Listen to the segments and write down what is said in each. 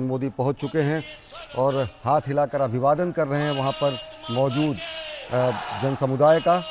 मोदी पहुँच चुके हैं और हाथ हिलाकर अभिवादन कर रहे हैं वहाँ पर मौजूद जनसमुदाय जन समुदाय का।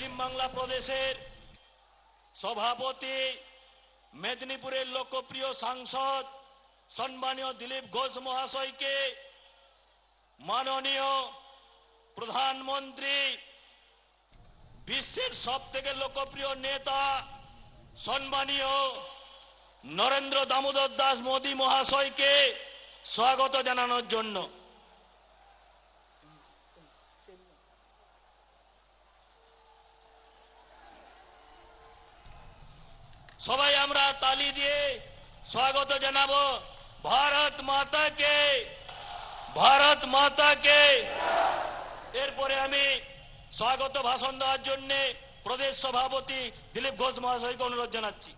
পশ্চিম বাংলা প্রদেশের সভাপতি মেদিনীপুরের লোকপ্রিয় সাংসদ সম্মানীয় দিলীপ ঘোষ মহাশয়কে মাননীয় প্রধানমন্ত্রী, বিশ্বের সব থেকে লোকপ্রিয় নেতা সম্মানীয় নরেন্দ্র দামোদর দাস মোদী মহাশয়কে স্বাগত জানানোর জন্য। সবাই আমরা তালি দিয়ে স্বাগত জানাব ভারত মাতাকে। ভারত মাতাকে। এরপরে আমি স্বাগত ভাষণ দেওয়ার জন্য প্রদেশ সভাপতি দিলীপ ঘোষ মহাশয়কে অনুরোধ জানাচ্ছি।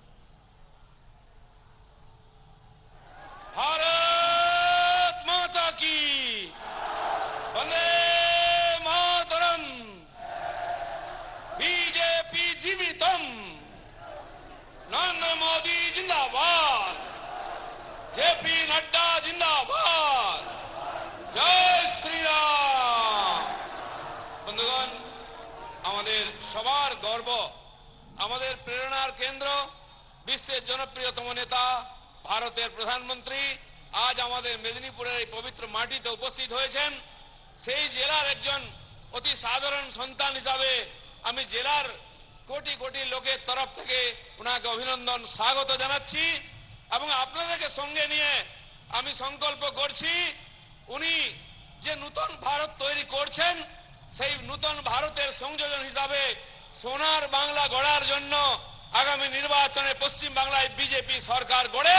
ভারত नरेंद्र मोदी जिंदाबाद जेपी नड्डा जिंदाबाद জয় শ্রীরাম বন্ধুগণ আমাদের সবার গর্ব আমাদের প্রেরণার কেন্দ্র বিশ্বের জনপ্রিয়তম নেতা ভারতের প্রধানমন্ত্রী আজ আমাদের মেদিনীপুরের এই পবিত্র মাটিতে উপস্থিত হয়েছেন সেই জেলার একজন অতি সাধারণ সন্তান হিসাবে আমি জেলার কোটি কোটি লোকের তরফ থেকে ওনাকে অভিনন্দন, স্বাগত জানাচ্ছি এবং আপনাদেরকে সঙ্গে নিয়ে আমি সংকল্প করছি, উনি যে নূতন ভারত তৈরি করছেন, সেই নূতন ভারতের সংযোজন হিসাবে সোনার বাংলা গড়ার জন্য আগামী নির্বাচনে পশ্চিম বাংলায় বিজেপি সরকার গড়ে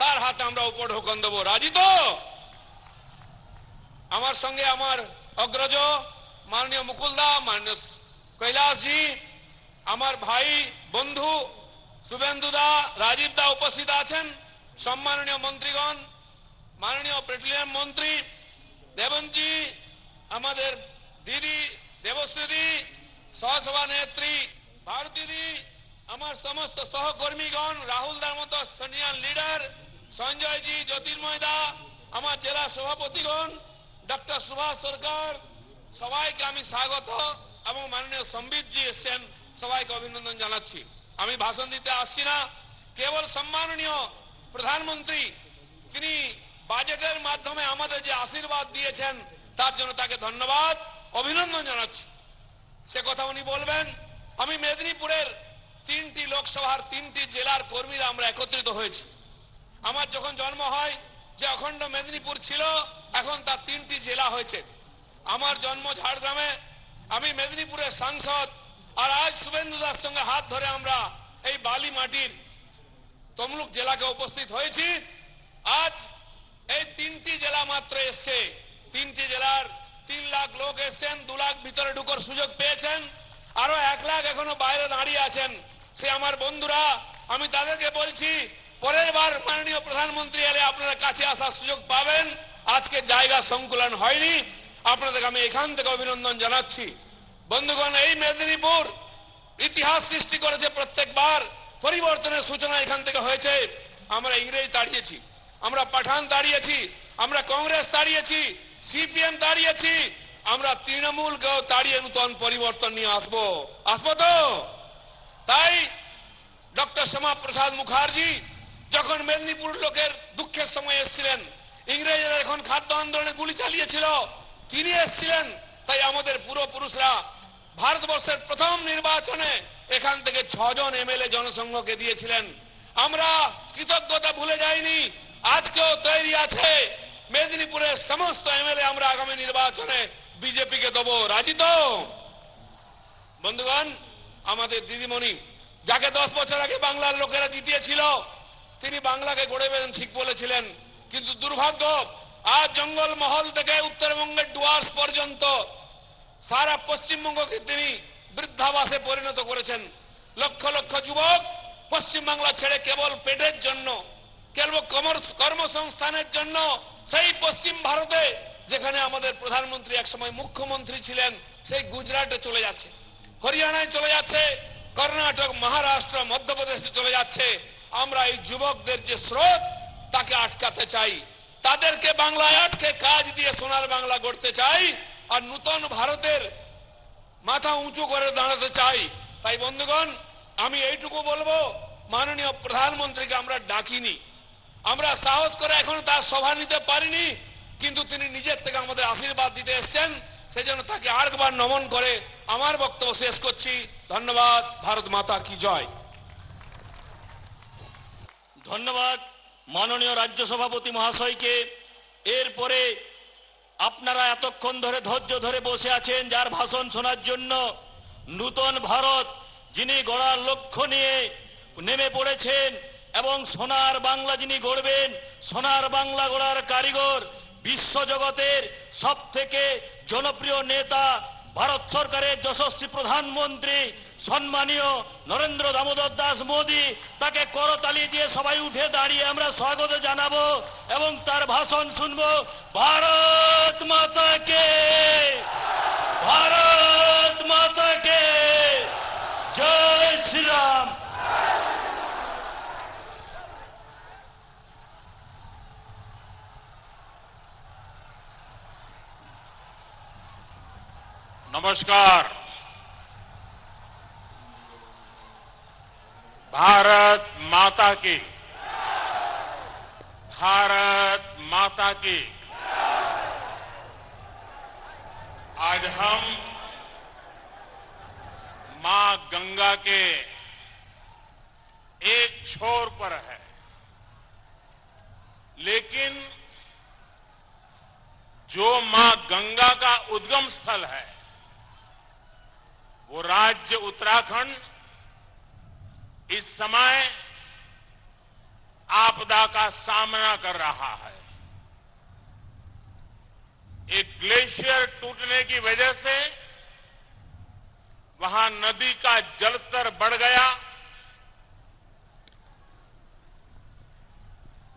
তার হাতে আমরা উপঢৌকন দেবো। রাজি তো? আমার সঙ্গে আমার অগ্রজ মাননীয় মুকুলদা মাননীয় কৈলাসজি আমার ভাই, বন্ধু, শুভেন্দু শুভেন্দুদা রাজীবদা উপস্থিত আছেন। সম্মাননীয় মন্ত্রীগণ, মাননীয় পেট্রোলিয়াম মন্ত্রী, দেবনজি, আমাদের দিদি, দেবশ্রীদি, সহসভা নেত্রী ভারতীদি আমার সমস্ত সহকর্মীগণ রাহুলদার মতো সিনিয়র লিডার সঞ্জয়জি জ্যোতির্ময় দা, আমার জেলা সভাপতিগণ ডক্টর সুভাষ সরকার, সবাইকে আমি স্বাগত এবং মাননীয় সম্বিতজি এসছেন। সবাইকে অভিনন্দন জানাচ্ছি। আমি ভাষণ দিতে আসছি না। কেবল সম্মাননীয় প্রধানমন্ত্রী, তিনি বাজেটের মাধ্যমে আমাদের যে আশীর্বাদ দিয়েছেন, তার জন্য তাকে ধন্যবাদ, অভিনন্দন জানাচ্ছি। সে কথা উনি বলবেন, আমি মেদিনীপুরের তিনটি লোকসভার তিনটি জেলার কর্মীরা আমরা একত্রিত হয়েছি। আমার যখন জন্ম হয়, যে অখণ্ড মেদিনীপুর ছিল, এখন তার তিনটি জেলা হয়েছে। আমার জন্ম ঝাড়গ্রামে, আমি মেদিনীপুরের সাংসদ আর আজ শুভেন্দু দাস সঙ্গে হাত ধরে আমরা এই বালি মাটির তমলুক জেলাকে উপস্থিত হয়েছি। আজ এই তিনটি জেলা মাত্র এসছে। তিনটি জেলার তিন লাখ লোক এসছেন, দু লাখ ভিতরে ঢুকোর সুযোগ পেয়েছেন, আরও এক লাখ এখনও বাইরে দাঁড়িয়ে আছেন। সে আমার বন্ধুরা, আমি তাদেরকে বলছি, পরের বার মাননীয় প্রধানমন্ত্রী এলে আপনারা কাছে আসার সুযোগ পাবেন। আজকে জায়গা সংকুলন হয়নি। আপনাদেরকে আমি এখান থেকে অভিনন্দন জানাচ্ছি। বন্ধুগণ, এই মেদিনীপুর ইতিহাস সৃষ্টি করেছে প্রত্যেকবার। পরিবর্তনের সূচনা এখান থেকে হয়েছে। আমরা ইংরেজ দাঁড়িয়েছি, আমরা পাঠান দাঁড়িয়েছি, আমরা কংগ্রেস দাঁড়িয়েছি, সিপিএম দাঁড়িয়েছি, আমরা তৃণমূলকেও দাঁড়িয়ে নূতন পরিবর্তন নিয়ে আসব। আসব তো? তাই ডক্টর শ্যামা প্রসাদ মুখার্জি যখন মেদিনীপুর লোকের দুঃখের সময় এসেছিলেন, ইংরেজরা এখন খাদ্য আন্দোলনে গুলি চালিয়েছিল, তিনি এসেছিলেন, তাই আমাদের পূর্বপুরুষরা ভারতবর্ষের প্রথম নির্বাচনে এখান থেকে ছজন এমএলএ জনসংঘকে দিয়েছিলেন। আমরা কৃতজ্ঞতা ভুলে যাইনি, আজকেও তৈরি আছে। মেদিনীপুরের সমস্ত এমএলএ আমরা আগামী নির্বাচনে বিজেপিকে দেবো। রাজি তো? বন্ধুগণ, আমাদের দিদিমণি, যাকে দশ বছর আগে বাংলার লোকেরা জিতিয়েছিল, তিনি বাংলাকে গড়ে ঠিক বলেছিলেন। কিন্তু দুর্ভাগ্য, আজ জঙ্গল মহল থেকে উত্তরবঙ্গের ডুয়ার্স পর্যন্ত সারা পশ্চিমবঙ্গকে তিনি বৃদ্ধাবাসে পরিণত করেছেন। লক্ষ লক্ষ যুবক পশ্চিমবাংলা ছেড়ে কেবল পেটের জন্য, কেবল কর্মসংস্থানের জন্য, সেই পশ্চিম ভারতে, যেখানে আমাদের প্রধানমন্ত্রী একসময় মুখ্যমন্ত্রী ছিলেন, সেই গুজরাটে চলে যাচ্ছে। হরিয়ানায় চলে যাচ্ছে, কর্ণাটক, মহারাষ্ট্র, মধ্যপ্রদেশে চলে যাচ্ছে। আমরা এই যুবকদের যে স্রোত, তাকে আটকাতে চাই। তাদেরকে বাংলায় আটকে কাজ দিয়ে সোনার বাংলা গড়তে চাই। আর নূতন ভারতের মাথা উঁচু করে দাঁড়াতে চাই। তাই বন্ধুগণ, আমি এইটুকু বলব, মাননীয় প্রধানমন্ত্রীকে আমরা ডাকিনি। আমরা সাহস করে এখনও তার সভা নিতে পারিনি, কিন্তু তিনি নিজের থেকে আমাদের আশীর্বাদ দিতে এসছেন। সেজন্য তাকে আরেকবার নমন করে আমার বক্তব্য শেষ করছি। ধন্যবাদ, ভারত মাতা কি জয়। ধন্যবাদ, মাননীয় রাজ্য সভাপতি মহাশয়কে। এরপরে আপনারা এতক্ষণ ধরে ধৈর্য ধরে বসে আছেন যার ভাষণ শোনার জন্য নূতন ভারত, যিনি গড়ার লক্ষ্য নিয়ে নেমে পড়েছেন এবং সোনার বাংলা যিনি গড়বেন, সোনার বাংলা গড়ার কারিগর বিশ্বজগতের সব থেকে জনপ্রিয় নেতা, ভারত সরকারের যশস্বী প্রধানমন্ত্রী সম্মানীয় নরেন্দ্র দামোদর দাস মোদী, তাকে করতালি দিয়ে সবাই উঠে দাঁড়িয়ে আমরা স্বাগত জানাব এবং তার ভাষণ শুনব ভারত মাতাকে। ভারত মাতাকে। জয় শ্রীরাম। নমস্কার। भारत माता की। भारत माता की। आज हम माँ गंगा के एक छोर पर है। लेकिन जो माँ गंगा का उद्गम स्थल है, वो राज्य उत्तराखंड इस समय आपदा का सामना कर रहा है। एक ग्लेशियर टूटने की वजह से वहाँ नदी का जलस्तर बढ़ गया।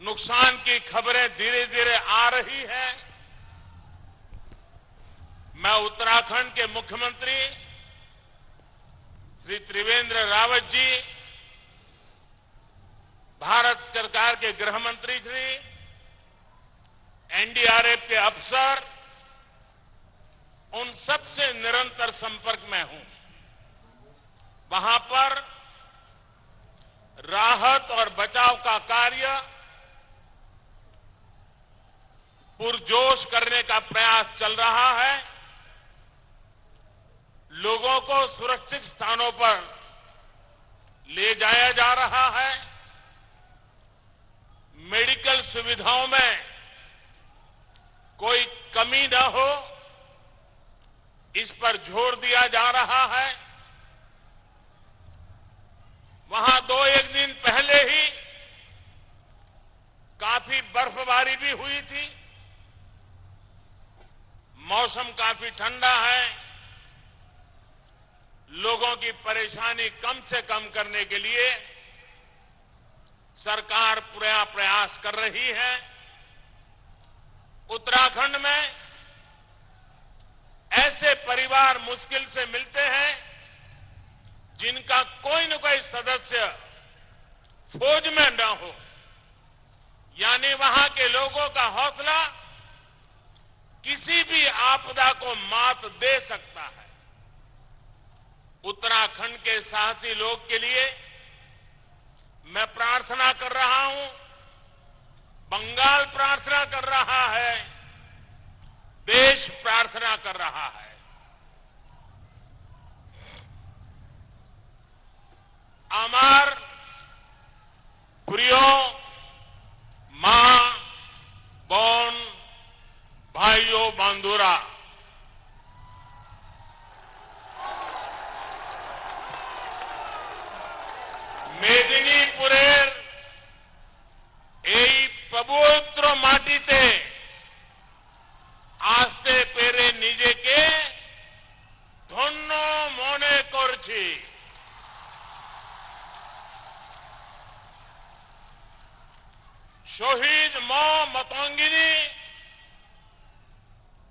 नुकसान की खबरें धीरे धीरे आ रही हैं। मैं उत्तराखंड के मुख्यमंत्री श्री त्रिवेंद्र रावत जी भारत सरकार के गृह मंत्री श्री, एनडीआरएफ के अफसर, उन सबसे निरंतर संपर्क में हूँ। वहाँ पर राहत और बचाव का कार्य पुरजोश करने का प्रयास चल रहा है। लोगों को सुरक्षित स्थानों पर ले जाया जा रहा है। मेडिकल सुविधाओं में कोई कमी न हो, इस पर ज़ोर दिया जा रहा है। वहाँ दो एक दिन पहले ही काफ़ी बर्फबारी भी हुई थी। मौसम काफ़ी ठंडा है। लोगों की परेशानी कम से कम करने के लिए सरकार पूरा प्रयास कर रही है। उत्तराखंड में ऐसे परिवार मुश्किल से मिलते हैं जिनका कोई न कोई सदस्य फौज में न हो। यानी वहाँ के लोगों का हौसला किसी भी आपदा को मात दे सकता है। उत्तराखंड के साहसी लोग के लिए मैं प्रार्थना कर रहा हूं बंगाल प्रार्थना कर रहा है देश प्रार्थना कर रहा है আমার প্রিয় মা বোন ভাই ও বন্ধুরা মেদিনীপুরের এই পবিত্র মাটিতে আসতে পেরে নিজেকে ধন্য মনে করছি। শহীদ ম মতঙ্গিনী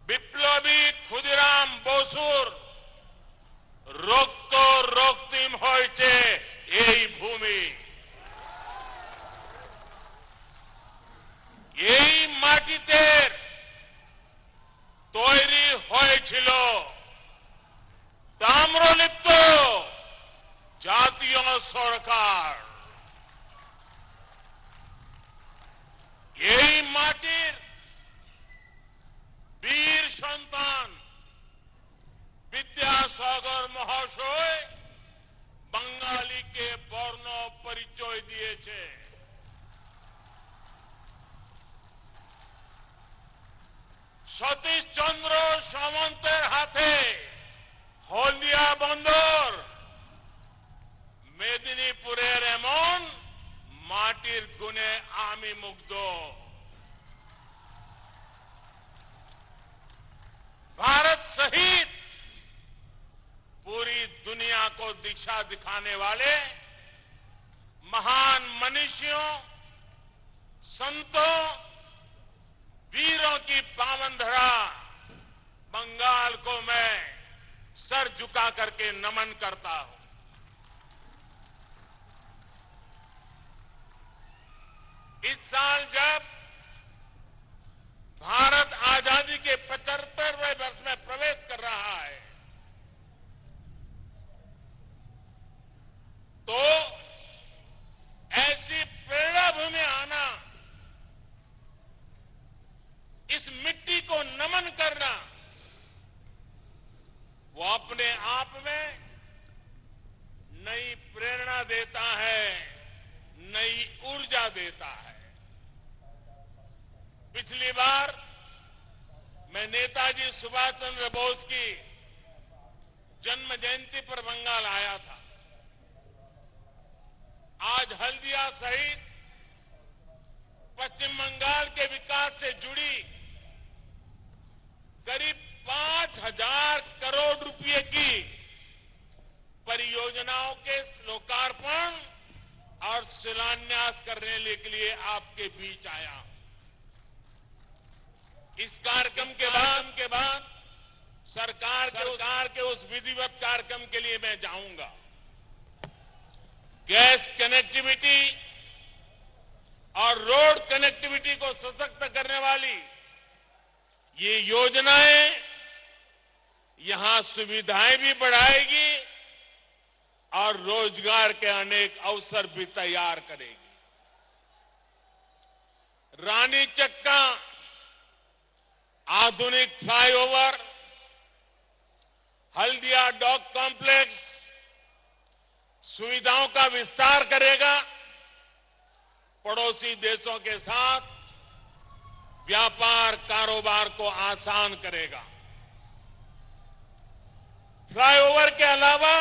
বিপ্লবী ক্ষুদিরাম বসুর রক্ত রক্তিম হয়েছে এই दिशा दिखाने वाले महान मनुष्यों, संतों, वीरों की पावन धरा बंगाल को मैं सर झुका करके नमन करता हूँ इस साल जब भारत आज़ादी के पचहत्तरवें वर्ष में प्रवेश कर रहा है तो ऐसी प्रेरणा भूमि आना इस मिट्टी को नमन करना वो अपने आप में नई प्रेरणा देता है, नई ऊर्जा देता है। पिछली बार मैं नेताजी सुभाष चंद्र बोस की जन्म जयंती पर बंगाल आया था। आज हल्दिया सहित पश्चिम बंगाल के विकास से जुड़ी करीब पाँच हज़ार करोड़ रुपए की परियोजनाओं के लोकार्पण और शिलान्यास करने के लिए आपके बीच आया हूँ। इस कार्यक्रम के बाद के बाद सरकार के सरकार के उस विधिवत कार्यक्रम के लिए मैं जाऊँगा। गैस कनेक्टिविटी और रोड कनेक्टिविटी को सशक्त करने वाली ये योजनाएँ यहाँ सुविधाएँ भी बढ़ाएगी और रोज़गार के अनेक अवसर भी तैयार करेगी। रानी चक्का, आधुनिक फ्लाईओवर, हल्दिया डॉक कॉम्प्लेक्स, सुविधाओं का विस्तार करेगा। पड़ोसी देशों के साथ व्यापार कारोबार को आसान करेगा। फ्लाईओवर के अलावा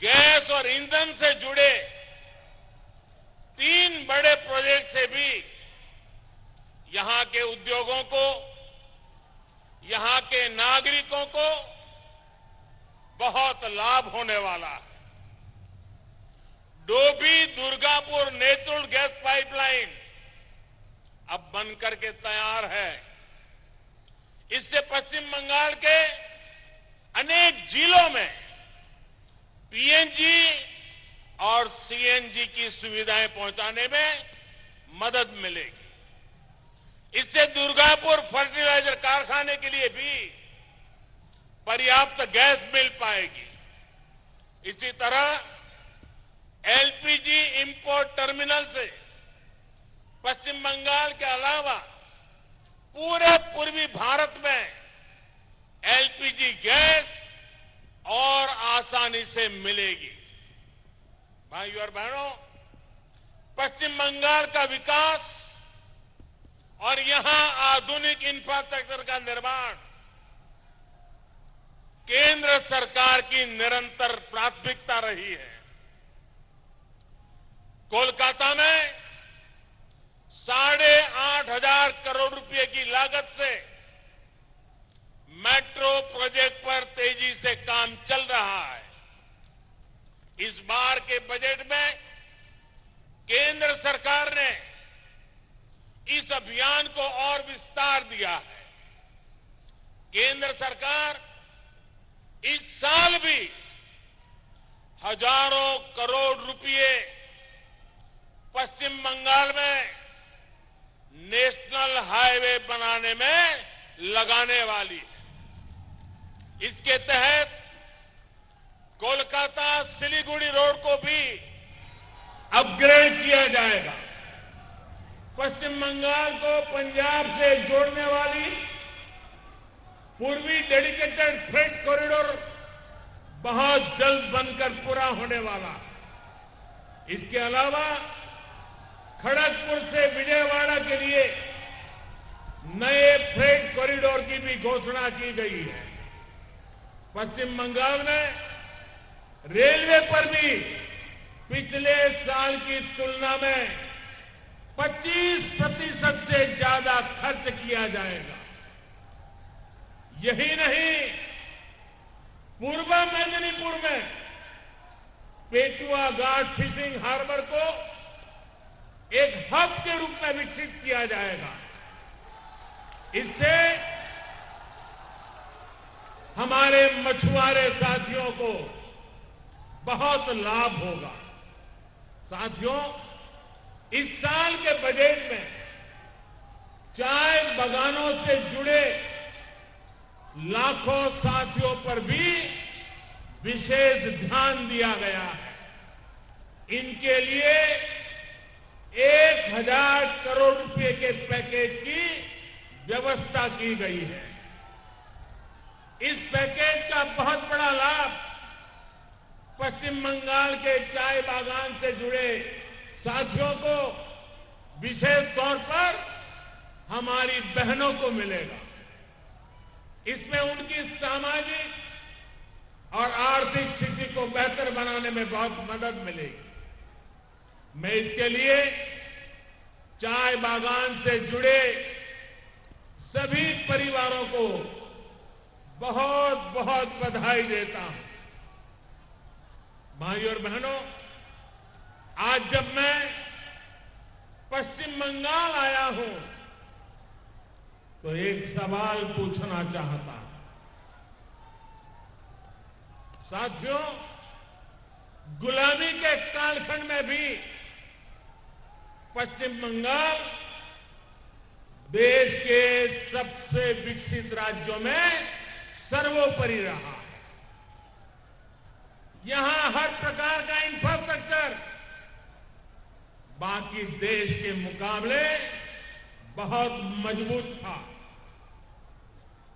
गैस और ईंधन से जुड़े तीन बड़े प्रोजेक्ट से भी यहाँ के उद्योगों को, यहाँ के नागरिकों को बहुत लाभ होने वाला है। Dobhi Durgapur natural gas pipeline अब बनकर के तैयार है। इससे पश्चिम बंगाल के अनेक जिलों में पीएनजी और सीएनजी की सुविधाएँ पहुँचाने में मदद मिलेगी। इससे दुर्गापुर फर्टिलाइज़र कारखाने के लिए भी पर्याप्त गैस मिल पाएगी। इसी तरह एलपीजी इंपोर्ट टर्मिनल से पश्चिम बंगाल के अलावा पूरे पूर्वी भारत में एलपीजी गैस और आसानी से मिलेगी। भाइयों और बहनों, पश्चिम बंगाल का विकास और यहाँ आधुनिक इंफ्रास्ट्रक्चर का निर्माण, केंद्र सरकार की निरंतर प्राथमिकता रही है। कोलकाता में साढ़े आठ हज़ार करोड़ रुपए की लागत से मेट्रो प्रोजेक्ट पर तेज़ी से काम चल रहा है। इस बार के बजट में केंद्र सरकार ने इस अभियान को और विस्तार दिया है। केंद्र सरकार इस साल भी हज़ारों करोड़ रुपए पश्चिम बंगाल में नेशनल हाईवे बनाने में लगाने वाली है। इसके तहत कोलकाता सिलीगुड़ी रोड को भी अपग्रेड किया जाएगा। पश्चिम बंगाल को पंजाब से जोड़ने वाली पूर्वी डेडिकेटेड फ्रेट कॉरिडोर बहुत जल्द बनकर पूरा होने वाला। इसके अलावा खड़गपुर से विजयवाड़ा के लिए नए फ्रेट कॉरिडोर की भी घोषणा की गई है। पश्चिम बंगाल में रेलवे पर भी पिछले साल की तुलना में 25 प्रतिशत से ज़्यादा खर्च किया जाएगा। यही नहीं, पूर्व मेदिनीपुर में पेटुआ घाट फिशिंग हार्बर को एक हब के रूप में विकसित किया जाएगा। इससे हमारे मछुआरे साथियों को बहुत लाभ होगा। साथियों, इस साल के बजट में चाय बगानों से जुड़े लाखों साथियों पर भी विशेष ध्यान दिया गया है। इनके लिए एक हज़ार करोड़ रुपए के पैकेज की व्यवस्था की गई है। इस पैकेज का बहुत बड़ा लाभ पश्चिम बंगाल के चाय बागान से जुड़े साथियों को विशेष तौर पर हमारी बहनों को मिलेगा। इसमें उनकी सामाजिक और आर्थिक स्थिति को बेहतर बनाने में बहुत मदद मिलेगी। मैं इसके लिए चाय बागान से जुड़े सभी परिवारों को बहुत बहुत बधाई देता हूँ। भाइयों और बहनों, आज जब मैं पश्चिम बंगाल आया हूँ तो एक सवाल पूछना चाहता हूँ। साथियों, गुलामी के कालखंड में भी पश्चिम बंगाल देश के सबसे विकसित राज्यों में सर्वोपरि रहा है। यहाँ हर प्रकार का इंफ्रास्ट्रक्चर बाकी देश के मुकाबले बहुत मज़बूत था।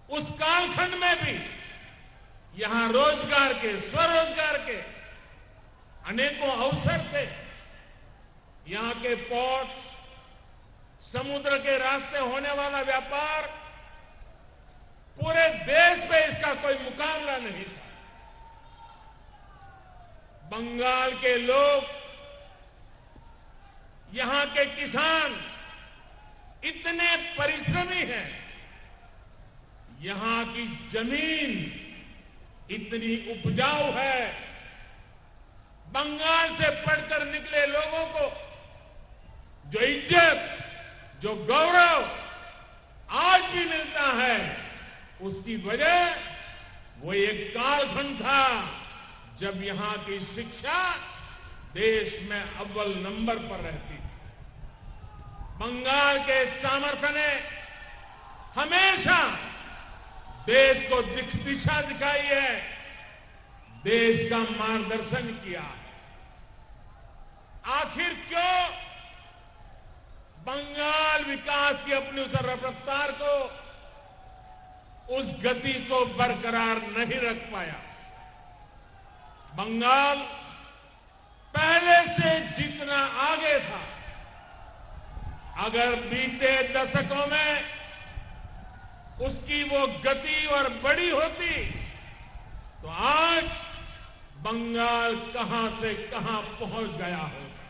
उस कालखंड में भी यहाँ रोज़गार के, स्वरोजगार के अनेकों अवसर थे। यहाँ के पोर्ट समुद्र के रास्ते होने वाला व्यापार पूरे देश में इसका कोई मुकाबला नहीं था। बंगाल के लोग, यहाँ के किसान इतने परिश्रमी हैं। यहाँ की ज़मीन इतनी उपजाऊ है। बंगाल से पढ़कर निकले लोगों को जो इज़्ज़त, जो गौरव आज भी मिलता है। उसकी वजह वो एक कालखंड था, जब यहाँ की शिक्षा देश में अव्वल नंबर पर रहती थी। बंगाल के सामर्थ्य ने हमेशा देश को दिशा दिखाई है, देश का मार्गदर्शन किया है। आखिर क्यों बंगाल विकास की अपनी उस रफ्तार को उस गति को बरकरार नहीं रख पाया। बंगाल पहले से जितना आगे था, अगर बीते दशकों में उसकी वो गति और बड़ी होती तो आज बंगाल कहाँ से कहाँ पहुँच गया होगा।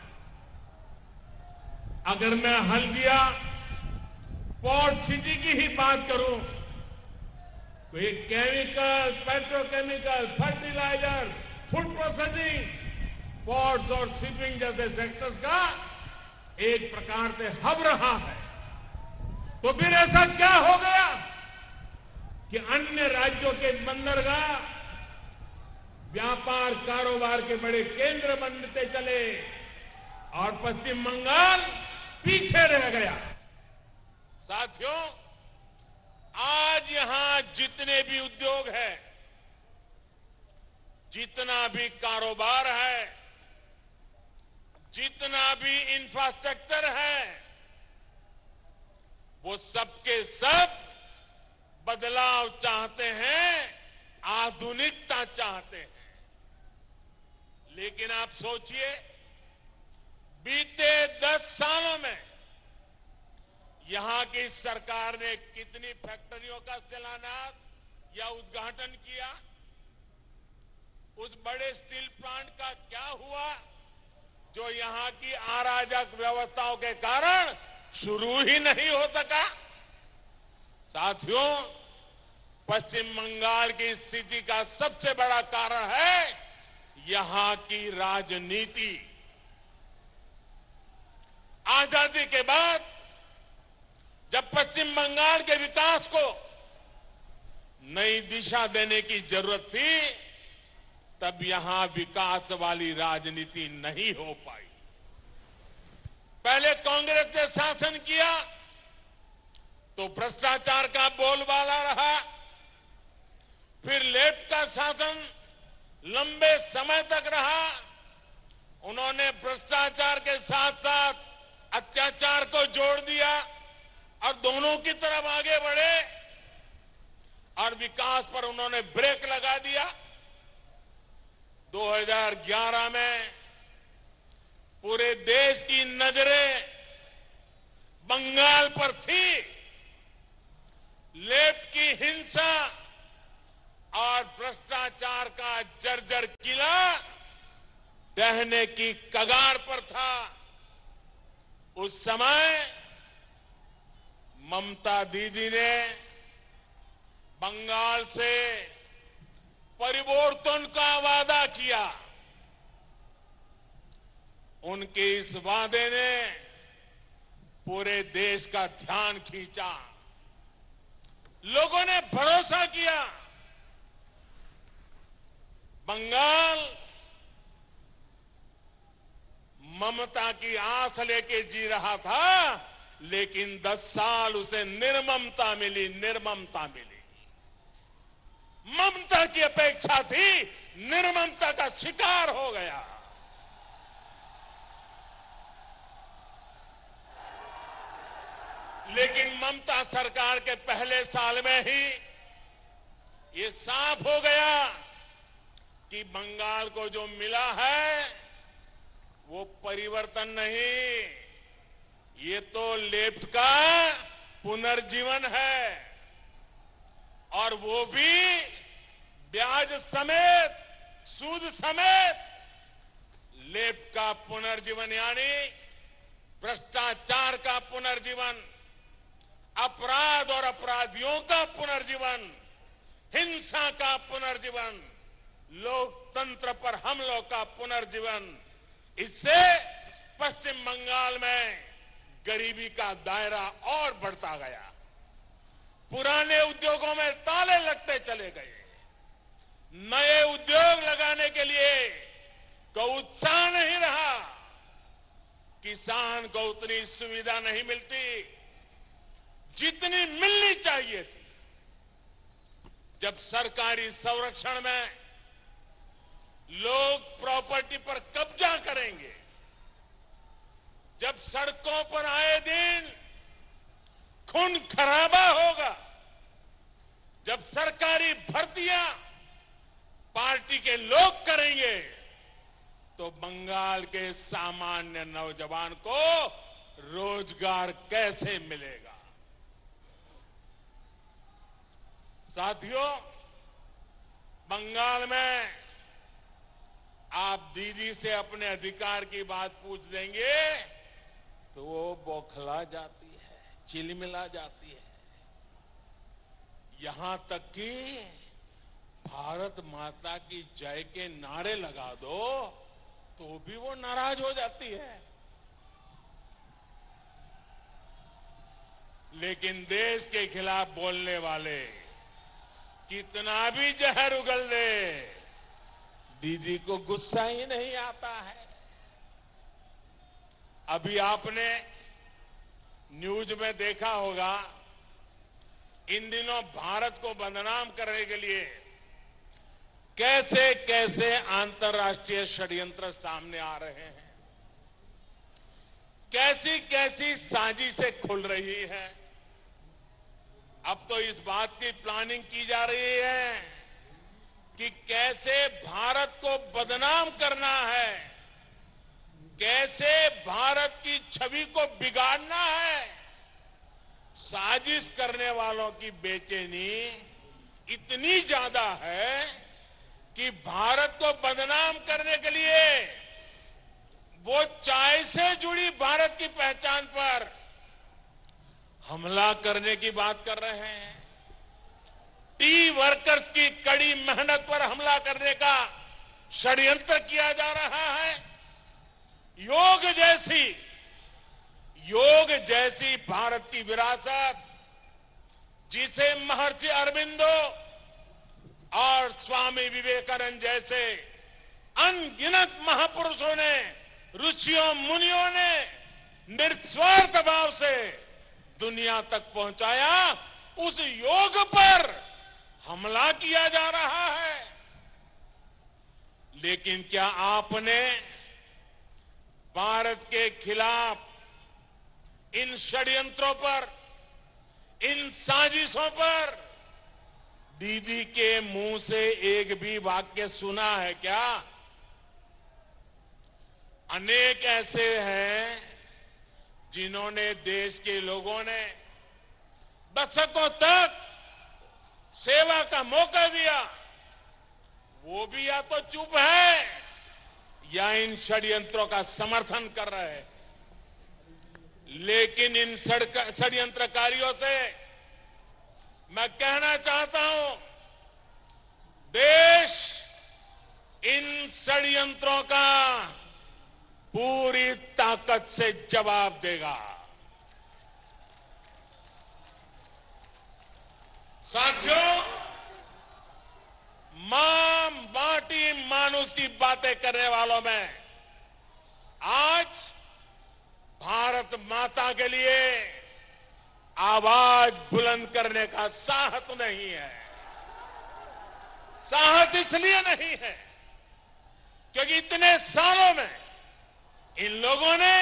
अगर मैं हल्दिया पोर्ट सिटी की ही बात करूँ एक chemical petrochemical fertiliser food processing ports और शिपिंग जैसे सेक्टर्स का एक प्रकार से हब रहा है। तो फिर ऐसा क्या हो गया कि अन्य राज्यों के बंदरगाह व्यापार कारोबार के बड़े केंद्र बनते चले और पश्चिम बंगाल पीछे रह गया। साथियों आज यहाँ जितने भी उद्योग है, जितना भी कारोबार है, जितना भी इंफ्रास्ट्रक्चर है, वो सबके सब बदलाव चाहते हैं, आधुनिकता चाहते हैं। लेकिन आप सोचिए, बीते दस सालों में यहाँ की सरकार ने कितनी फैक्ट्रियों का शिलान्यास या उद्घाटन किया? उस बड़े स्टील प्लांट का क्या हुआ जो यहाँ की अराजक व्यवस्थाओं के कारण शुरू ही नहीं हो सका? साथियों, पश्चिम बंगाल की स्थिति का सबसे बड़ा कारण है यहाँ की राजनीति। आज़ादी के बाद जब पश्चिम बंगाल के विकास को नई दिशा देने की ज़रूरत थी, तब यहाँ विकास वाली राजनीति नहीं हो पाई। पहले कांग्रेस ने शासन किया तो भ्रष्टाचार का बोलबाला रहा। फिर लेफ़्ट का शासन लंबे समय तक रहा। उन्होंने भ्रष्टाचार के साथ साथ अत्याचार को जोड़ दिया। और दोनों की तरफ़ आगे बढ़े और विकास पर उन्होंने ब्रेक लगा दिया। 2011 में पूरे देश की नज़रें बंगाल पर थी। लेफ़्ट की हिंसा और भ्रष्टाचार का जर्जर किला डहने की कगार पर था। उस समय ममता दीदी ने बंगाल से परिवर्तन का वादा किया। उनके इस वादे ने पूरे देश का ध्यान खींचा। लोगों ने भरोसा किया। बंगाल ममता की आस लेके जी रहा था। लेकिन दस साल उसे निर्ममता मिली निर्ममता मिली। ममता की अपेक्षा थी, निर्ममता का शिकार हो गया। लेकिन ममता सरकार के पहले साल में ही ये साफ़ हो गया कि बंगाल को जो मिला है, वो परिवर्तन नहीं। ये तो लेफ़्ट का पुनर्जीवन है। और वो भी ब्याज समेत, सूद समेत लेफ़्ट का पुनर्जीवन, यानी भ्रष्टाचार का पुनर्जीवन, अपराध और अपराधियों का पुनर्जीवन, हिंसा का पुनर्जीवन, लोकतंत्र पर हमलों का पुनर्जीवन। इससे पश्चिम बंगाल में गरीबी का दायरा और बढ़ता गया। पुराने उद्योगों में ताले लगते चले गए। नए उद्योग लगाने के लिए को उत्साह नहीं रहा। किसान को उतनी सुविधा नहीं मिलती। जितनी मिलनी चाहिए थी। जब सरकारी संरक्षण में लोग प्रॉपर्टी पर कब्जा करेंगे जब सड़कों पर आए दिन खून खराबा होगा, जब सरकारी भर्तियाँ पार्टी के लोग करेंगे तो बंगाल के सामान्य नौजवान को रोज़गार कैसे मिलेगा? साथियों, बंगाल में आप दीदी से अपने अधिकार की बात पूछ देंगे तो वो बौखला जाती है, चिलमिला जाती है। यहाँ तक कि भारत माता की जय के नारे लगा दो तो भी वो नाराज़ हो जाती है। लेकिन देश के खिलाफ बोलने वाले, कितना भी जहर उगल दे, दीदी को गुस्सा ही नहीं आता है। अभी आपने न्यूज़ में देखा होगा, इन दिनों भारत को बदनाम करने के लिए कैसे कैसे अंतर्राष्ट्रीय षड्यंत्र सामने आ रहे हैं। कैसी कैसी साजिशें खुल रही है। अब तो इस बात की प्लानिंग की जा रही है कि कैसे भारत को बदनाम करना है। कैसे भारत की छवि को बिगाड़ना है? साजिश करने वालों की बेचैनी इतनी ज़्यादा है कि भारत को बदनाम करने के लिए वो चाय से जुड़ी भारत की पहचान पर हमला करने की बात कर रहे हैं। टी वर्कर्स की कड़ी मेहनत पर हमला करने का षड्यंत्र किया जा रहा है। योग जैसी योग जैसी भारत की विरासत, जिसे महर्षि अरविंदो और स्वामी विवेकानंद जैसे अनगिनत महापुरुषों ने, ऋषियों, मुनियों ने निस्वार्थ भाव से दुनिया तक पहुँचाया, उस योग पर हमला किया जा रहा है। लेकिन क्या आपने भारत के खिलाफ इन षड्यंत्रों पर, इन साजिशों पर दीदी के मुँह से एक भी वाक्य सुना है क्या? अनेक ऐसे हैं जिन्होंने देश के लोगों ने दशकों तक सेवा का मौका दिया। वो भी या तो चुप है या इन षड्यंत्रों का समर्थन कर रहे हैं। लेकिन इन षड्यंत्रकारियों से मैं कहना चाहता हूँ, देश इन षड्यंत्रों का पूरी ताकत से जवाब देगा। साथियों माँ माटी मानुष की बातें करने वालों में आज भारत माता के लिए आवाज़ बुलंद करने का साहस नहीं है। साहस इसलिए नहीं है क्योंकि इतने सालों में इन लोगों ने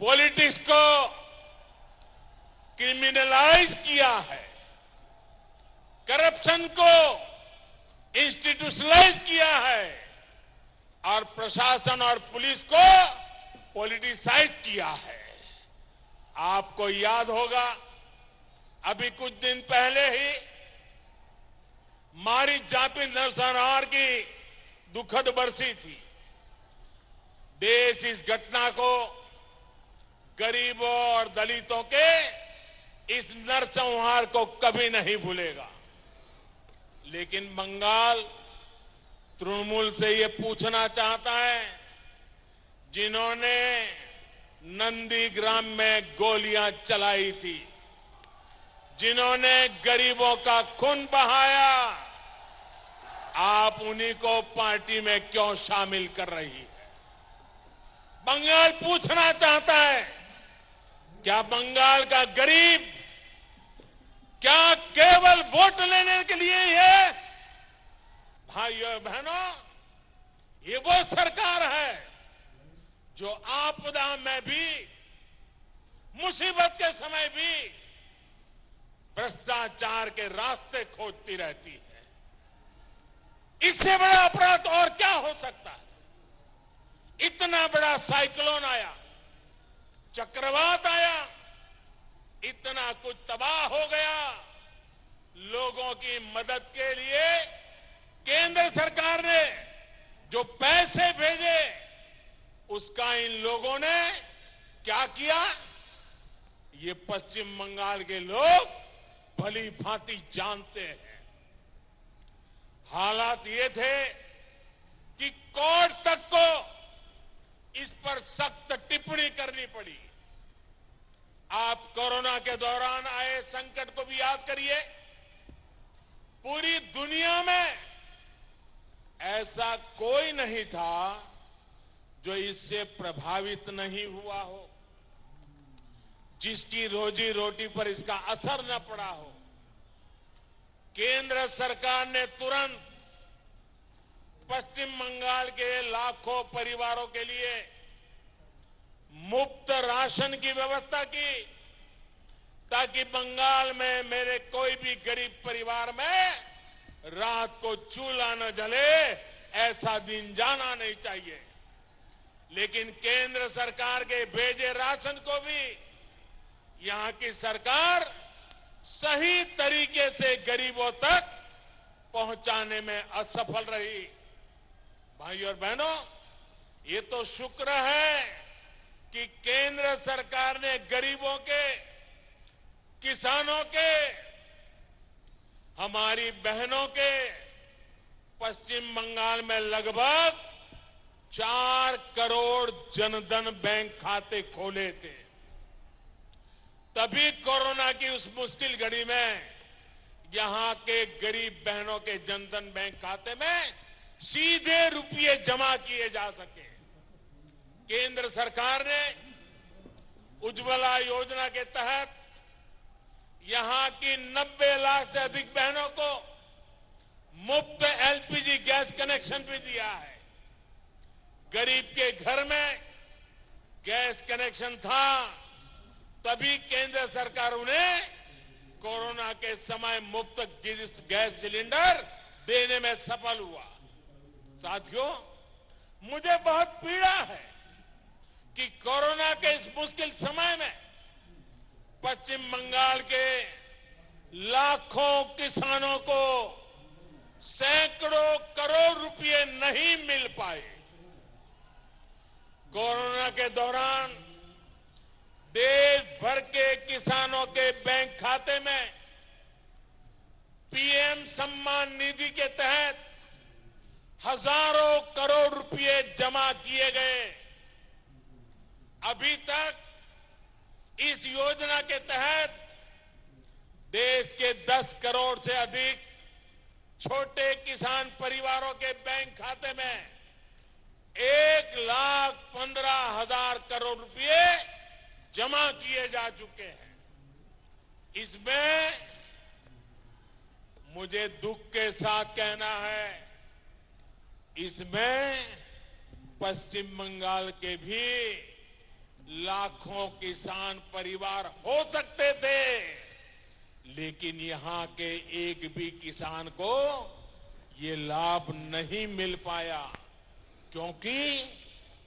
पॉलिटिक्स को क्रिमिनलाइज किया है। करप्शन को इंस्टीट्यूशनलाइज किया है और प्रशासन और पुलिस को पॉलिटिसाइज किया है। आपको याद होगा, अभी कुछ दिन पहले ही मारी जापी नरसंहार की दुखद बरसी थी। देश इस घटना को गरीबों और दलितों के इस नरसंहार को कभी नहीं भूलेगा। लेकिन बंगाल तृणमूल से ये पूछना चाहता है, जिन्होंने नंदीग्राम में गोलियाँ चलाई थी, जिन्होंने गरीबों का खून बहाया, आप उन्हीं को पार्टी में क्यों शामिल कर रही है? बंगाल पूछना चाहता है, क्या बंगाल का गरीब क्या केवल वोट लेने के लिए ही है? भाइयों बहनों, ये वो सरकार है जो आपदा में भी, मुसीबत के समय भी भ्रष्टाचार के रास्ते खोजती रहती है। इससे बड़ा अपराध और क्या हो सकता है? इतना बड़ा साइक्लोन आया, चक्रवात आया इतना कुछ तबाह हो गया लोगों की मदद के लिए केंद्र सरकार ने जो पैसे भेजे, उसका इन लोगों ने क्या किया? ये पश्चिम बंगाल के लोग भली भांति जानते हैं। हालात ये थे कि कोर्ट तक को इस पर सख्त टिप्पणी करनी पड़ी। आप कोरोना के दौरान आए, संकट को भी याद करिए। पूरी दुनिया में ऐसा कोई नहीं था जो इससे प्रभावित नहीं हुआ हो, जिसकी रोजी रोटी पर इसका असर न पड़ा हो। केंद्र सरकार ने तुरंत पश्चिम बंगाल के लाखों परिवारों के लिए मुफ़्त राशन की व्यवस्था की, ताकि बंगाल में मेरे कोई भी गरीब परिवार में रात को चूल्हा न जले, ऐसा दिन जाना नहीं चाहिए। लेकिन केंद्र सरकार के भेजे राशन को भी यहाँ की सरकार सही तरीके से गरीबों तक पहुँचाने में असफल रही। भाई और बहनों, ये तो शुक्र है कि केंद्र सरकार ने गरीबों के, किसानों के, हमारी बहनों के पश्चिम बंगाल में लगभग चार करोड़ जनधन बैंक खाते खोले थे। तभी कोरोना की उस मुश्किल घड़ी में यहाँ के गरीब बहनों के जनधन बैंक खाते में सीधे रुपये जमा किए जा सके। केंद्र सरकार ने उज्ज्वला योजना के तहत यहाँ की 90 लाख से अधिक बहनों को मुफ़्त एलपीजी गैस कनेक्शन भी दिया है। गरीब के घर में गैस कनेक्शन था, तभी केंद्र सरकार उन्हें कोरोना के समय मुफ़्त गैस सिलेंडर देने में सफल हुआ। साथियों, मुझे बहुत पीड़ा है कि कोरोना के इस मुश्किल समय में पश्चिम बंगाल के लाखों किसानों को सैकड़ों करोड़ रुपए नहीं मिल पाए। कोरोना के दौरान देश भर के किसानों के बैंक खाते में पीएम सम्मान निधि के तहत हज़ारों करोड़ रुपए जमा किए गए। अभी तक इस योजना के तहत देश के 10 करोड़ से अधिक छोटे किसान परिवारों के बैंक खाते में एक लाख पंद्रह हज़ार करोड़ रुपए जमा किए जा चुके हैं। इसमें मुझे दुख के साथ कहना है, इसमें पश्चिम बंगाल के भी लाखों किसान परिवार हो सकते थे, लेकिन यहाँ के एक भी किसान को ये लाभ नहीं मिल पाया, क्योंकि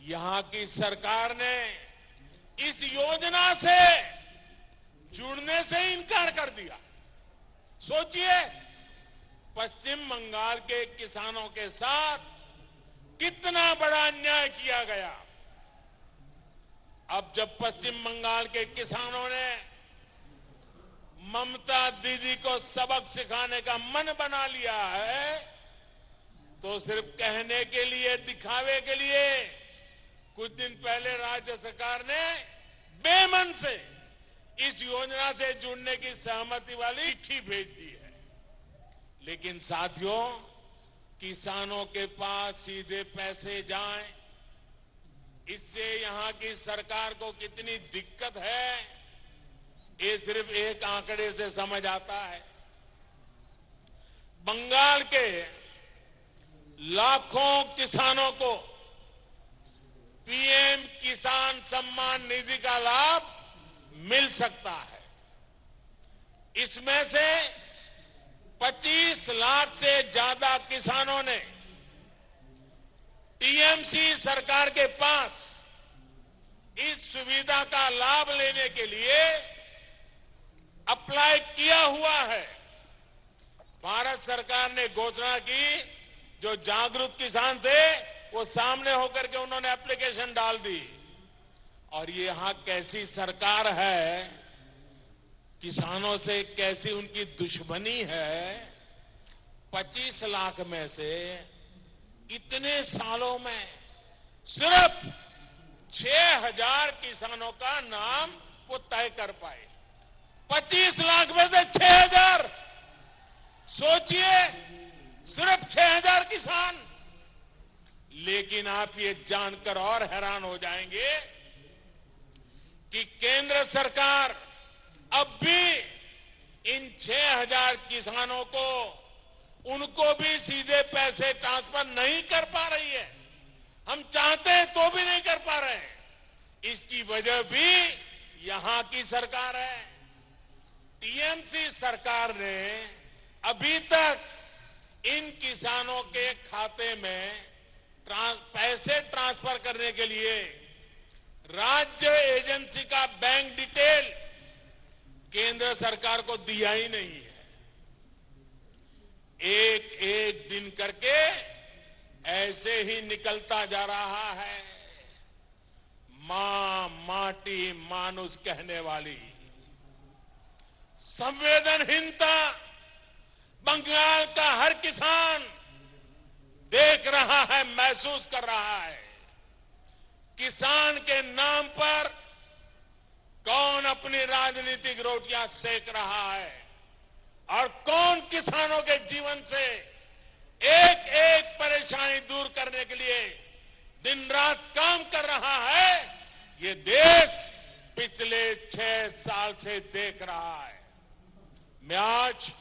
यहाँ की सरकार ने इस योजना से जुड़ने से इनकार कर दिया। सोचिए, पश्चिम बंगाल के किसानों के साथ कितना बड़ा अन्याय किया गया। अब जब पश्चिम बंगाल के किसानों ने ममता दीदी को सबक सिखाने का मन बना लिया है तो सिर्फ़ कहने के लिए, दिखावे के लिए, कुछ दिन पहले राज्य सरकार ने बेमन से इस योजना से जुड़ने की सहमति वाली चिट्ठी भेज दी है। लेकिन साथियों, किसानों के पास सीधे पैसे जाएँ इससे यहाँ की सरकार को कितनी दिक्कत है, ये सिर्फ़ एक आंकड़े से समझ आता है। बंगाल के लाखों किसानों को पीएम किसान सम्मान निधि का लाभ मिल सकता है। इसमें से 25 लाख से ज़्यादा किसानों ने टीएमसी सरकार के पास इस सुविधा का लाभ लेने के लिए अप्लाई किया हुआ है। भारत सरकार ने घोषणा की, जो जागरूक किसान थे, वो सामने होकर के उन्होंने एप्लीकेशन डाल दी। और ये यहाँ कैसी सरकार है, किसानों से कैसी उनकी दुश्मनी है 25 लाख में से इतने सालों में सिर्फ़ 6000 किसानों का नाम वो तय कर पाए। 25 लाख में से 6000 सोचिए, सिर्फ़ 6000 किसान। लेकिन आप ये जानकर और हैरान हो जाएँगे कि केंद्र सरकार अब भी इन 6000 किसानों को उनको भी सीधे पैसे ट्रांसफ़र नहीं कर पा रही है। हम चाहते हैं तो भी नहीं कर पा रहे हैं। इसकी वजह भी यहाँ की सरकार है। टीएमसी सरकार ने अभी तक इन किसानों के खाते में ट्रांस, पैसे ट्रांसफ़र करने के लिए राज्य एजेंसी का बैंक डिटेल केंद्र सरकार को दिया ही नहीं है। एक एक दिन करके ऐसे ही निकलता जा रहा है। माँ माटी मानुष कहने वाली। संवेदनहीनता बंगाल का हर किसान देख रहा है, महसूस कर रहा है। किसान के नाम पर कौन अपनी राजनीतिक रोटियाँ सेक रहा है? और कौन किसानों के जीवन से एक एक परेशानी दूर करने के लिए दिन रात काम कर रहा है, ये देश पिछले छह साल से देख रहा है। मैं आज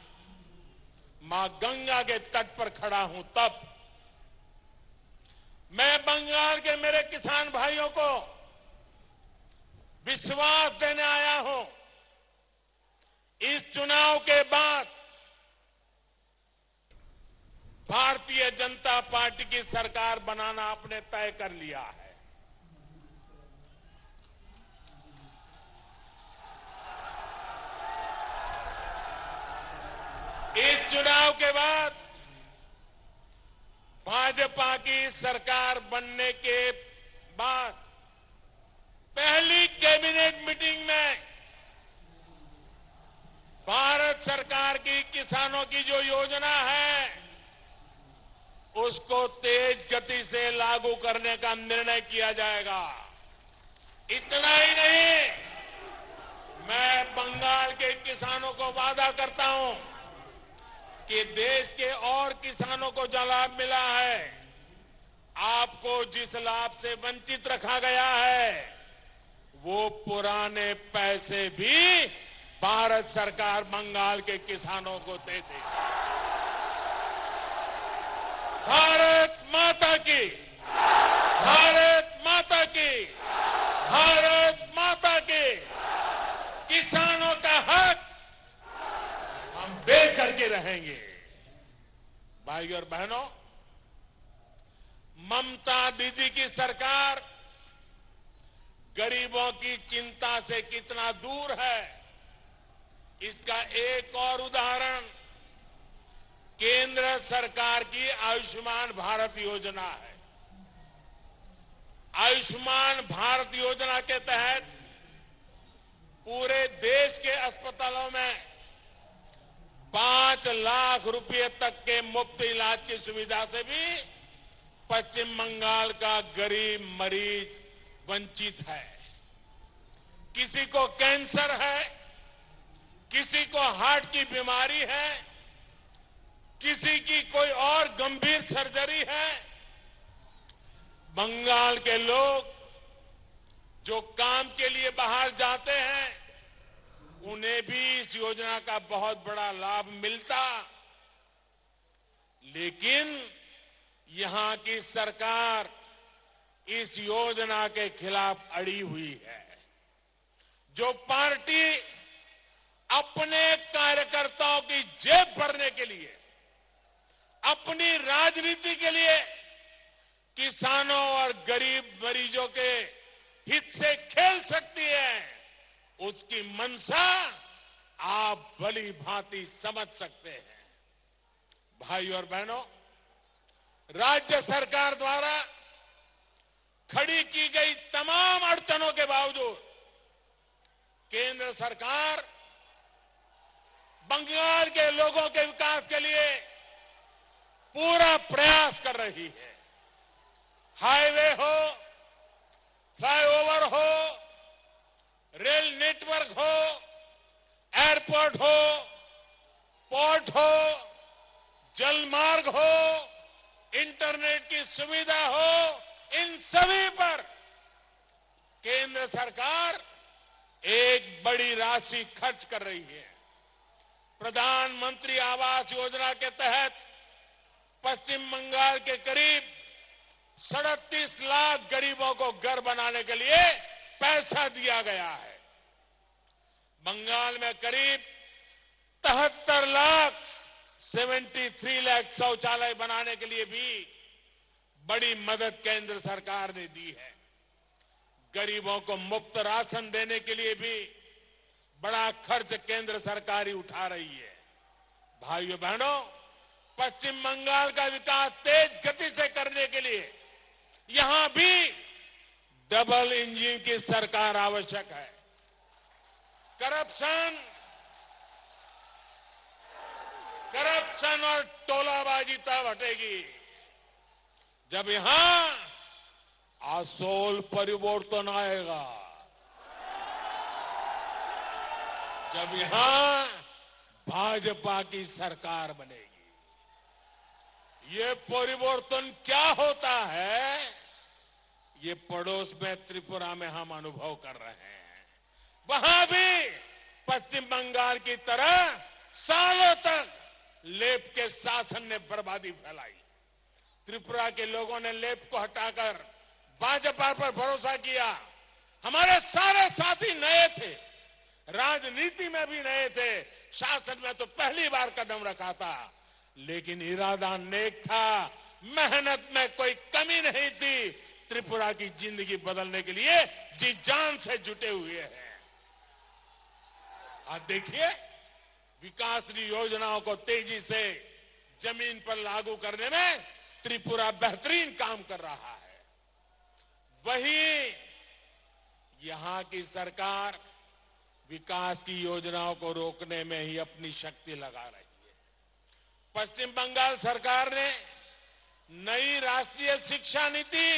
माँ गंगा के तट पर खड़ा हूँ, तब मैं बंगाल के मेरे किसान भाइयों को विश्वास देने आया हूँ। इस चुनाव के बाद जनता पार्टी की सरकार बनाना आपने तय कर लिया है। इस चुनाव के बाद भाजपा की सरकार बनने के बाद पहली कैबिनेट मीटिंग में भारत सरकार की किसानों की जो योजना है उसको तेज गति से लागू करने का निर्णय किया जाएगा। इतना ही नहीं, मैं बंगाल के किसानों को वादा करता हूँ कि देश के और किसानों को जो लाभ मिला है, आपको जिस लाभ से वंचित रखा गया है, वो पुराने पैसे भी भारत सरकार बंगाल के किसानों को दे देगी। भारत माता की। भारत माता की। भारत माता की। किसानों का हक हम दे करके रहेंगे। भाई और बहनों, ममता दीदी की सरकार गरीबों की चिंता से कितना दूर है, इसका एक और उदाहरण केंद्र सरकार की आयुष्मान भारत योजना है। आयुष्मान भारत योजना के तहत पूरे देश के अस्पतालों में पाँच लाख रुपए तक के मुफ़्त इलाज की सुविधा से भी पश्चिम बंगाल का गरीब मरीज़ वंचित है। किसी को कैंसर है, किसी को हार्ट की बीमारी है किसी की कोई और गंभीर सर्जरी है? बंगाल के लोग जो काम के लिए बाहर जाते हैं, उन्हें भी इस योजना का बहुत बड़ा लाभ मिलता। लेकिन यहाँ की सरकार इस योजना के खिलाफ अड़ी हुई है। जो पार्टी अपने कार्यकर्ताओं की जेब भरने के लिए अपनी राजनीति के लिए किसानों और गरीब मरीजों के हित से खेल सकती है। उसकी मंशा आप भली भांति समझ सकते हैं। भाई और बहनों, राज्य सरकार द्वारा खड़ी की गई तमाम अड़चनों के बावजूद केंद्र सरकार, बंगाल के लोगों के विकास के लिए पूरा प्रयास कर रही है। हाईवे हो, फ्लाईओवर हो, रेल नेटवर्क हो, एयरपोर्ट हो, पोर्ट हो, जलमार्ग हो, इंटरनेट की सुविधा हो, इन सभी पर केंद्र सरकार एक बड़ी राशि खर्च कर रही है। प्रधानमंत्री आवास योजना के तहत पश्चिम बंगाल के करीब सड़तीस लाख गरीबों को घर बनाने के लिए पैसा दिया गया है। बंगाल में करीब तहत्तर लाख 73 लाख शौचालय बनाने के लिए भी बड़ी मदद केंद्र सरकार ने दी है। गरीबों को मुफ़्त राशन देने के लिए भी बड़ा खर्च केंद्र सरकार ही उठा रही है। भाइयों बहनों पश्चिम बंगाल का विकास तेज गति से करने के लिए यहाँ भी डबल इंजन की सरकार आवश्यक है। करप्शन करप्शन और टोलाबाजी तब हटेगी जब यहाँ आसोल परिवर्तन आएगा। जब यहाँ भाजपा की सरकार बनेगी। ये परिवर्तन क्या होता है? ये पड़ोस में त्रिपुरा में हम अनुभव कर रहे हैं। वहाँ भी पश्चिम बंगाल की तरह सालों तक लेप के शासन ने बर्बादी फैलाई। त्रिपुरा के लोगों ने लेप को हटाकर भाजपा पर भरोसा किया। हमारे सारे साथी नए थे, राजनीति में भी नए थे। शासन में तो पहली बार कदम रखा था। लेकिन इरादा नेक था। मेहनत में कोई कमी नहीं थी। त्रिपुरा की ज़िंदगी बदलने के लिए जी जान से जुटे हुए हैं। आज देखिए विकास की योजनाओं को तेज़ी से ज़मीन पर लागू करने में त्रिपुरा बेहतरीन काम कर रहा है। वही यहाँ की सरकार विकास की योजनाओं को रोकने में ही अपनी शक्ति लगा रही है। पश्चिम बंगाल सरकार ने नई राष्ट्रीय शिक्षा नीति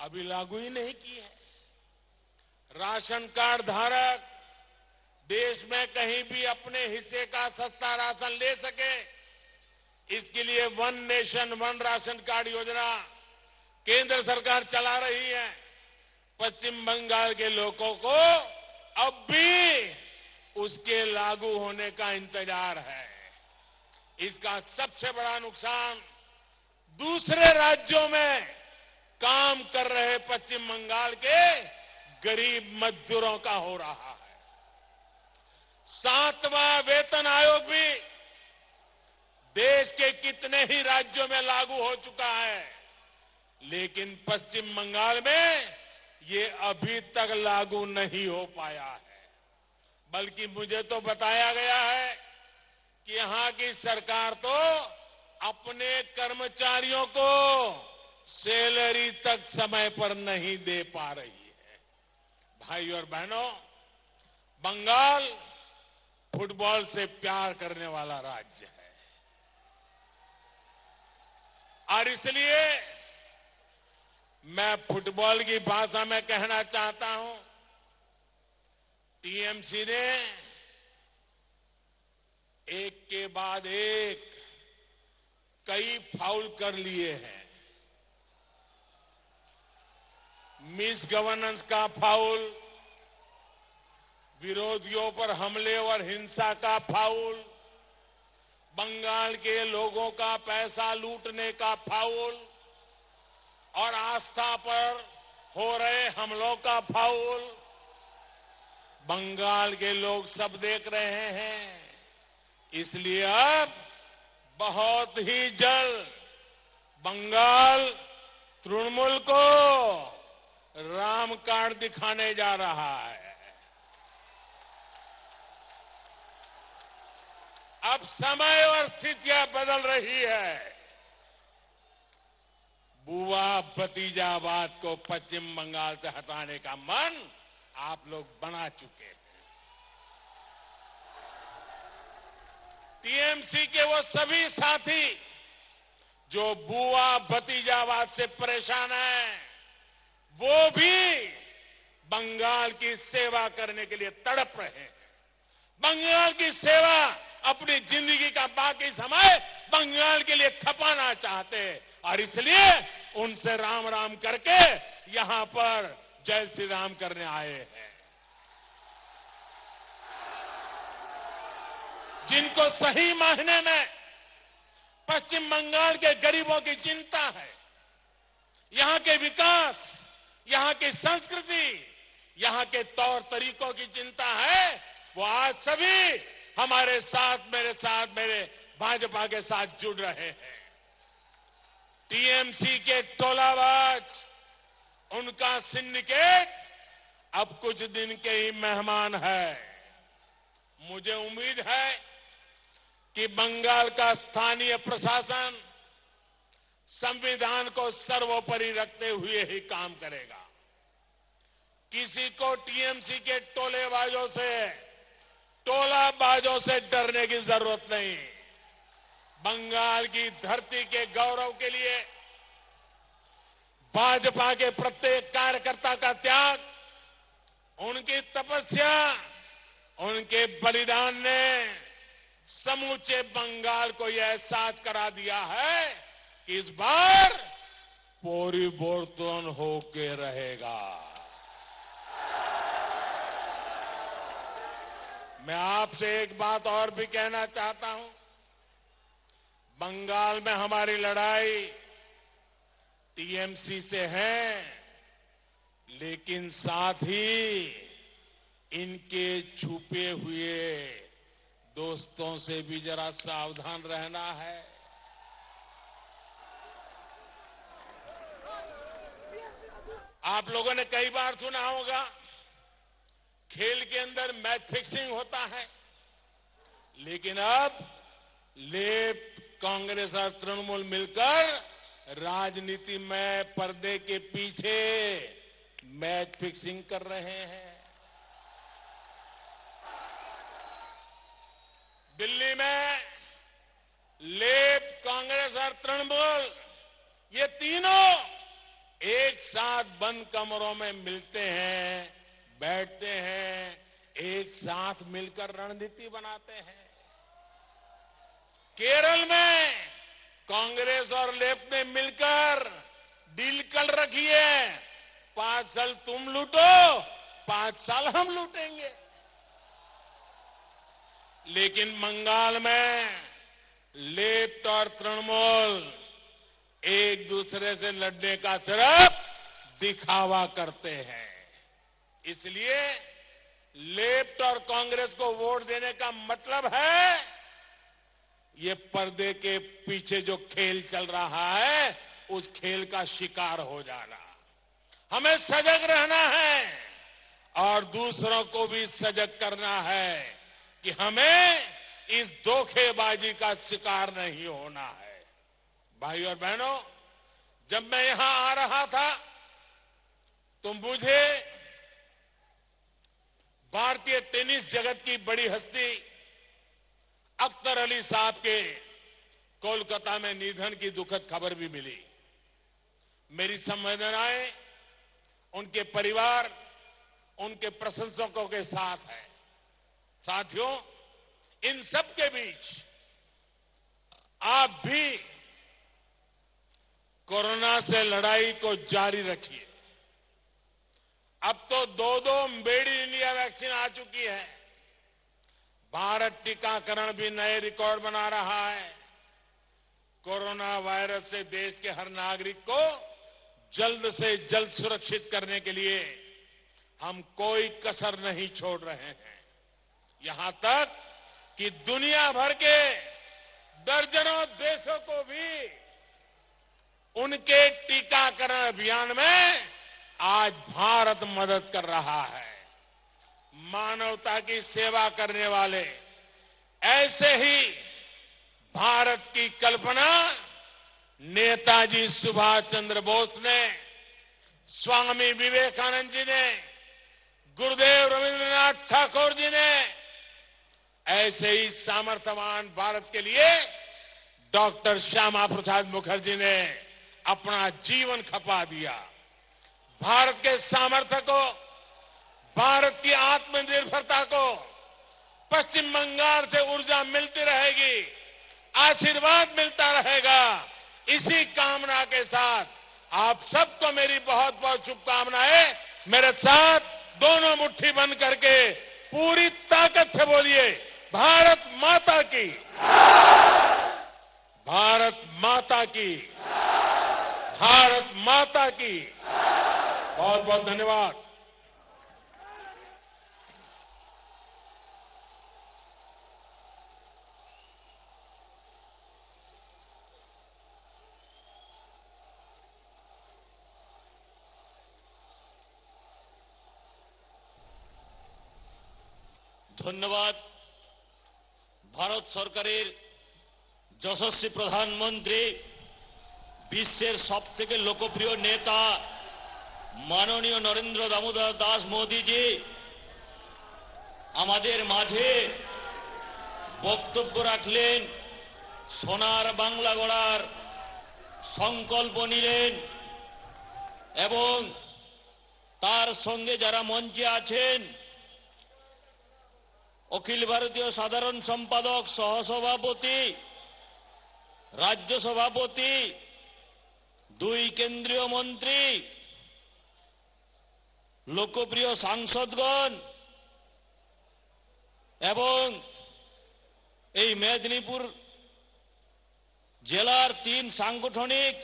अभी लागू ही नहीं की है। राशन कार्ड धारक देश में कहीं भी अपने हिस्से का सस्ता राशन ले सके, इसके लिए one nation, one ration card योजना केंद्र सरकार चला रही है। पश्चिम बंगाल के लोगों को अब भी उसके लागू होने का इंतज़ार है। इसका सबसे बड़ा नुकसान दूसरे राज्यों में काम कर रहे पश्चिम बंगाल के गरीब मजदूरों का हो रहा है। सातवां वेतन आयोग भी देश के कितने ही राज्यों में लागू हो चुका है, लेकिन पश्चिम बंगाल में ये अभी तक लागू नहीं हो पाया है। बल्कि मुझे तो बताया गया है कि यहाँ की सरकार तो अपने कर्मचारियों को सैलरी तक समय पर नहीं दे पा रही है। भाई और बहनों, बंगाल फुटबॉल से प्यार करने वाला राज्य है। और इसलिए मैं फुटबॉल की भाषा में कहना चाहता हूँ, टीएमसी ने एक के बाद एक कई फाउल कर लिए हैं। मिस गवर्नेंस का फाउल, विरोधियों पर हमले और हिंसा का फाउल, बंगाल के लोगों का पैसा लूटने का फाउल, और आस्था पर हो रहे हमलों का फाउल। बंगाल के लोग सब देख रहे हैं। इसलिए अब बहुत ही जल्द बंगाल तृणमूल को राम कार्ड दिखाने जा रहा है। अब समय और स्थितियाँ बदल रही है। बुआ भतीजावाद को पश्चिम बंगाल से हटाने का मन आप लोग बना चुके हैं। टीएमसी के वो सभी साथी जो बुआ भतीजावाद से परेशान हैं, वो भी बंगाल की सेवा करने के लिए तड़प रहे हैं। बंगाल की सेवा अपनी ज़िंदगी का बाकी समय बंगाल के लिए खपाना चाहते हैं और इसलिए उनसे राम राम करके यहाँ पर जय श्री राम करने आए हैं। जिनको सही मायने में पश्चिम बंगाल के गरीबों की चिंता है। यहाँ के विकास, यहाँ की संस्कृति, यहाँ के तौर तरीकों की चिंता है। वो आज सभी हमारे साथ, मेरे साथ, मेरे भाजपा के साथ जुड़ रहे हैं। टीएमसी के टोलाबाज, उनका सिंडिकेट अब कुछ दिन के ही मेहमान है। मुझे उम्मीद है कि बंगाल का स्थानीय प्रशासन संविधान को सर्वोपरि रखते हुए ही काम करेगा। किसी को टीएमसी के टोलेबाजों से, टोलाबाजों से डरने की ज़रूरत नहीं। बंगाल की धरती के गौरव के लिए भाजपा के प्रत्येक कार्यकर्ता का त्याग, उनकी तपस्या, उनके बलिदान ने समूचे बंगाल को यह एहसास करा दिया है कि इस बार परिवर्तन होके रहेगा। मैं आपसे एक बात और भी कहना चाहता हूँ। बंगाल में हमारी लड़ाई टीएमसी से है, लेकिन साथ ही इनके छुपे हुए दोस्तों से भी जरा सावधान रहना है। आप लोगों ने कई बार सुना होगा, खेल के अंदर मैच फिक्सिंग होता है, लेकिन अब लेफ़्ट कांग्रेस और तृणमूल मिलकर राजनीति में पर्दे के पीछे मैच फिक्सिंग कर रहे हैं। दिल्ली में लेफ़्ट कांग्रेस और तृणमूल, ये तीनों एक साथ बंद कमरों में मिलते हैं, बैठते हैं, एक साथ मिलकर रणनीति बनाते हैं। केरल में कांग्रेस और लेफ़्ट ने मिलकर डील कर रखी है। पाँच साल तुम लूटो, पाँच साल हम लूटेंगे। लेकिन बंगाल में लेफ़्ट और तृणमूल एक दूसरे से लड़ने का सिर्फ़ दिखावा करते हैं। इसलिए लेफ़्ट और कांग्रेस को वोट देने का मतलब है, ये पर्दे के पीछे जो खेल चल रहा है, उस खेल का शिकार हो जाना। हमें सजग रहना है और दूसरों को भी सजग करना है। कि हमें इस धोखेबाजी का शिकार नहीं होना है। भाई और बहनों, जब मैं यहाँ आ रहा था तो मुझे भारतीय टेनिस जगत की बड़ी हस्ती अख्तर अली साहब के कोलकाता में निधन की दुखद खबर भी मिली। मेरी संवेदनाएँ उनके परिवार, उनके प्रशंसकों के साथ है। साथियों, इन सब के बीच आप भी कोरोना से लड़ाई को जारी रखिए। अब तो दो दो मेड इन इंडिया वैक्सीन आ चुकी है। भारत टीकाकरण भी नए रिकॉर्ड बना रहा है। कोरोना वायरस से देश के हर नागरिक को जल्द से जल्द सुरक्षित करने के लिए हम कोई कसर नहीं छोड़ रहे हैं। यहाँ तक कि दुनिया भर के दर्जनों देशों को भी उनके टीकाकरण अभियान में आज भारत मदद कर रहा है। मानवता की सेवा करने वाले, ऐसे ही भारत की कल्पना नेताजी सुभाष चंद्र बोस ने, स्वामी विवेकानंद जी ने, गुरुदेव रविन्द्रनाथ ठाकुर जी ने ऐसे ही सामर्थ्यवान भारत के लिए डॉक्टर श्यामा प्रसाद मुखर्जी ने अपना जीवन खपा दिया। भारत के सामर्थ्य को, भारत की आत्मनिर्भरता को पश्चिम बंगाल से ऊर्जा मिलती रहेगी, आशीर्वाद मिलता रहेगा। इसी कामना के साथ आप सबको मेरी बहुत बहुत शुभकामनाएँ। मेरे साथ दोनों मुट्ठी बंद करके पूरी ताकत से बोलिए। भारत माता की। भारत माता की। भारत माता की। बहुत बहुत धन्यवाद। धन्यवाद। ভারত সরকারের যশস্বী প্রধানমন্ত্রী, বিশ্বের সব থেকে লোকপ্রিয় নেতা মাননীয় নরেন্দ্র দামোদর দাস মোদীজি, আমাদের মাঝে বক্তব্য রাখলেন, সোনার বাংলা গড়ার সংকল্প নিলেন এবং তার সঙ্গে যারা মঞ্চে আছেন অখিল ভারতীয় সাধারণ সম্পাদক সহসভাপতি, রাজ্য সভাপতি, দুই কেন্দ্রীয় মন্ত্রী, লোকপ্রিয় সাংসদগণ এবং এই মেদিনীপুর জেলার তিন সাংগঠনিক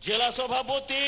জেলা সভাপতি